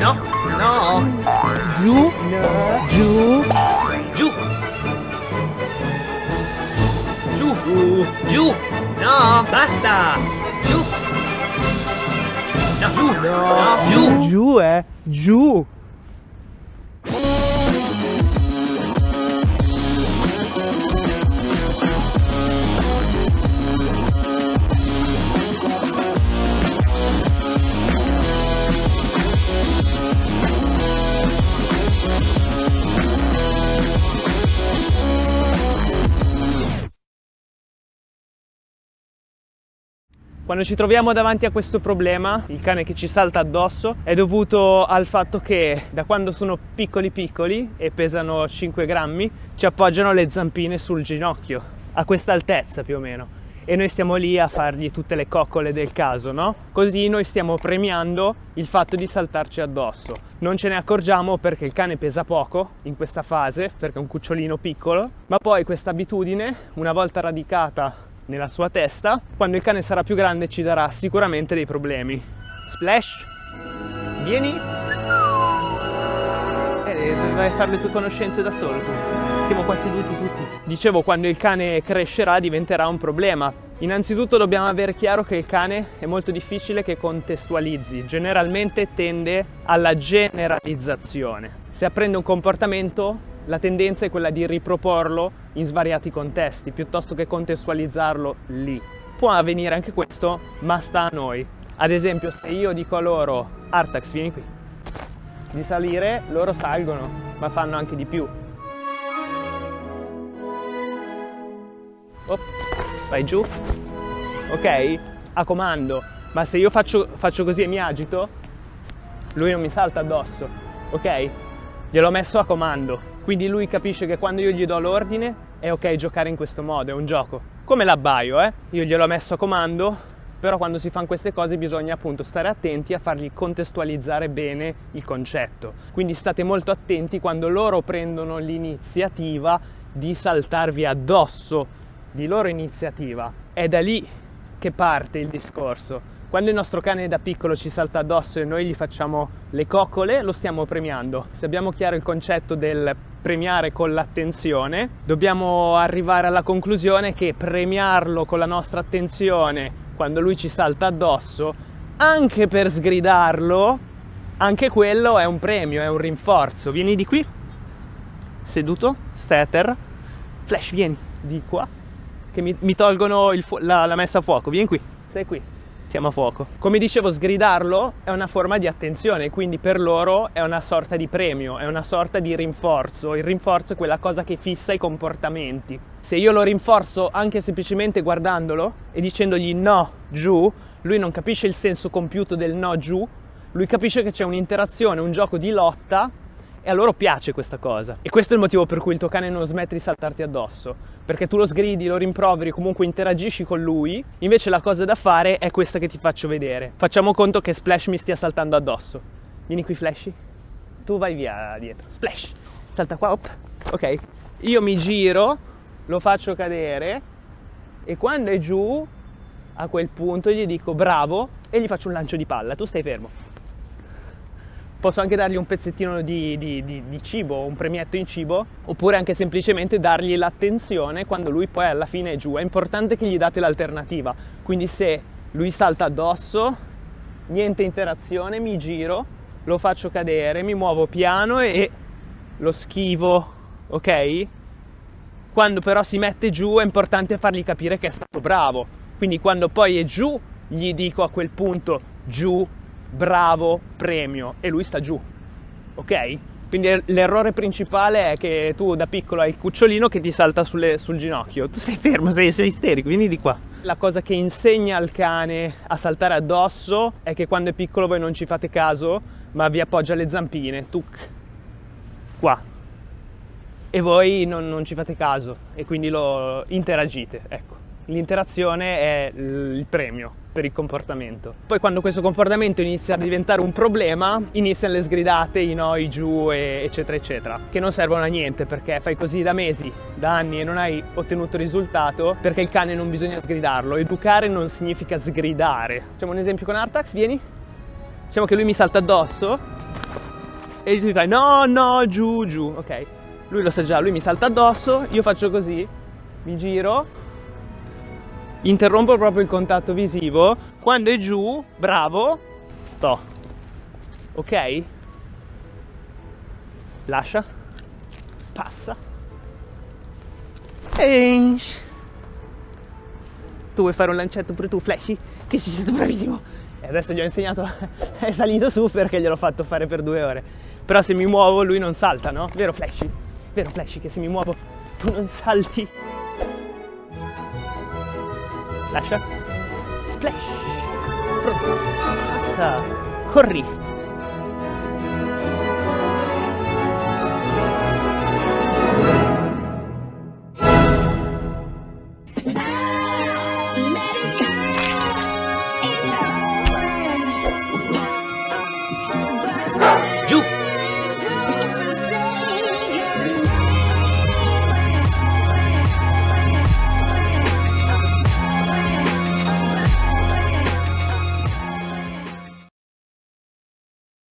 No, no, Giù, giù, giù. Giù, giù, giù. No, basta. Giù. No, giù, no, giù. giù, eh, giù. Quando ci troviamo davanti a questo problema, il cane che ci salta addosso, è dovuto al fatto che da quando sono piccoli piccoli e pesano 5 grammi, ci appoggiano le zampine sul ginocchio, a questa altezza più o meno. E noi stiamo lì a fargli tutte le coccole del caso, no? Così noi stiamo premiando il fatto di saltarci addosso. Non ce ne accorgiamo perché il cane pesa poco in questa fase, perché è un cucciolino piccolo, ma poi questa abitudine, una volta radicata nella sua testa, quando il cane sarà più grande ci darà sicuramente dei problemi. Splash, vieni. Eh, vai a fare le tue conoscenze da solo tu. Stiamo qua seduti tutti. Dicevo, quando il cane crescerà diventerà un problema. Innanzitutto dobbiamo avere chiaro che il cane è molto difficile che contestualizzi, generalmente tende alla generalizzazione. Se apprende un comportamento la tendenza è quella di riproporlo in svariati contesti piuttosto che contestualizzarlo lì. Può avvenire anche questo, ma sta a noi. Ad esempio, se io dico a loro Artax, vieni qui, di salire, loro salgono, ma fanno anche di più. Ops, vai giù. Ok? A comando. Ma se io faccio, faccio così e mi agito, lui non mi salta addosso. Ok? Gliel'ho messo a comando. Quindi lui capisce che quando io gli do l'ordine è ok giocare in questo modo, è un gioco. Come l'abbaio, eh? Io gliel'ho messo a comando, però quando si fanno queste cose bisogna appunto stare attenti a fargli contestualizzare bene il concetto. Quindi state molto attenti quando loro prendono l'iniziativa di saltarvi addosso, di loro iniziativa. È da lì che parte il discorso. Quando il nostro cane da piccolo ci salta addosso e noi gli facciamo le coccole, lo stiamo premiando. Se abbiamo chiaro il concetto del premiare con l'attenzione, dobbiamo arrivare alla conclusione che premiarlo con la nostra attenzione quando lui ci salta addosso, anche per sgridarlo, anche quello è un premio, è un rinforzo. Vieni di qui, seduto, terra. Flash, vieni di qua, che mi, mi tolgono fu- la, la messa a fuoco. Vieni qui, stai qui siamo a fuoco. Come dicevo, sgridarlo è una forma di attenzione, quindi per loro è una sorta di premio, è una sorta di rinforzo. Il rinforzo è quella cosa che fissa i comportamenti. Se io lo rinforzo anche semplicemente guardandolo e dicendogli no, giù, lui non capisce il senso compiuto del no giù, lui capisce che c'è un'interazione, un gioco di lotta e a loro piace questa cosa. E questo è il motivo per cui il tuo cane non smette di saltarti addosso, perché tu lo sgridi, lo rimproveri, comunque interagisci con lui, invece la cosa da fare è questa che ti faccio vedere. Facciamo conto che Splash mi stia saltando addosso. Vieni qui Flashy, tu vai via dietro. Splash, salta qua, op. ok. Io mi giro, lo faccio cadere e quando è giù, a quel punto gli dico bravo e gli faccio un lancio di palla, tu stai fermo posso anche dargli un pezzettino di, di, di, di, cibo, un premietto in cibo, oppure anche semplicemente dargli l'attenzione quando lui poi alla fine è giù. È importante che gli date l'alternativa. Quindi se lui salta addosso, niente interazione, mi giro, lo faccio cadere, mi muovo piano e lo schivo, ok? Quando però si mette giù è importante fargli capire che è stato bravo. Quindi quando poi è giù, gli dico a quel punto giù bravo, premio e lui sta giù, ok? Quindi l'errore principale è che tu da piccolo hai il cucciolino che ti salta sulle, sul ginocchio, tu sei fermo, sei, sei isterico, vieni di qua. La cosa che insegna al cane a saltare addosso è che quando è piccolo voi non ci fate caso, ma vi appoggia le zampine, tuc, qua. E voi non, non ci fate caso e quindi lo interagite, ecco. L'interazione è il premio per il comportamento. Poi quando questo comportamento inizia a diventare un problema, iniziano le sgridate, i no, i giù, eccetera, eccetera, che non servono a niente perché fai così da mesi, da anni e non hai ottenuto risultato perché il cane non bisogna sgridarlo. Educare non significa sgridare. Facciamo un esempio con Artax, vieni. Diciamo che lui mi salta addosso, E tu gli fai no, no, giù, giù, ok. Lui lo sa già, lui mi salta addosso, io faccio così, mi giro, interrompo proprio il contatto visivo, quando è giù, bravo, sto. Ok? Lascia, passa. E... Tu vuoi fare un lancetto pure tu, Flashy? Che sei stato bravissimo! E adesso gli ho insegnato, è salito su perché gliel'ho fatto fare per due ore. Però se mi muovo lui non salta, no? Vero Flashy? Vero Flashy che se mi muovo tu non salti? Lascia. Splash. Pronto. Passa. Corri. Ah!